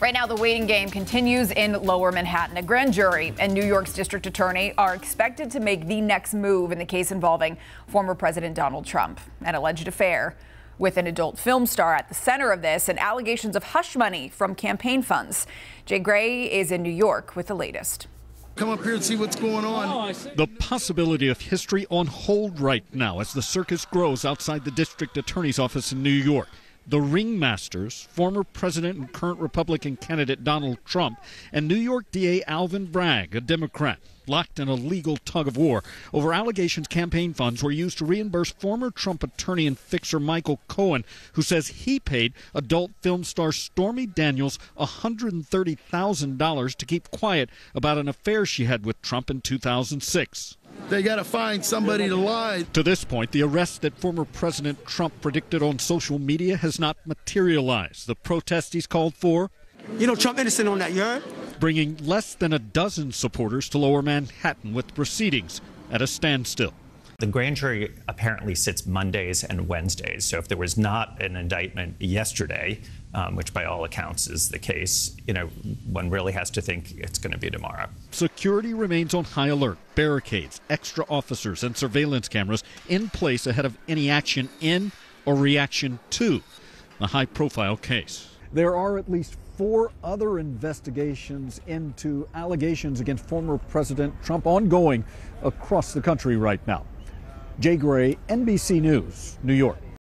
Right now, the waiting game continues in lower Manhattan. A grand jury and New York's district attorney are expected to make the next move in the case involving former President Donald Trump, an alleged affair with an adult film star at the center of this and allegations of hush money from campaign funds. Jay Gray is in New York with the latest. Come up here and see what's going on. Oh, the possibility of history on hold right now as the circus grows outside the district attorney's office in New York the ringmasters, former President and current Republican candidate Donald Trump, and New York DA Alvin Bragg, a Democrat, locked in a legal tug of war over allegations campaign funds were used to reimburse former Trump attorney and fixer Michael Cohen, who says he paid adult film star Stormy Daniels $130,000 to keep quiet about an affair she had with Trump in 2006. They got to find somebody to lie. To this point, the arrest that former President Trump predicted on social media has not materialized. The protest he's called for. You know, Trump innocent on that, you heard? Bringing less than a dozen supporters to lower Manhattan with proceedings at a standstill. The grand jury apparently sits Mondays and Wednesdays. So if there was not an indictment yesterday, um, which by all accounts is the case, you know, one really has to think it's going to be tomorrow. Security remains on high alert. Barricades, extra officers, and surveillance cameras in place ahead of any action in or reaction to the high profile case. There are at least four other investigations into allegations against former President Trump ongoing across the country right now. Jay Gray, NBC News, New York.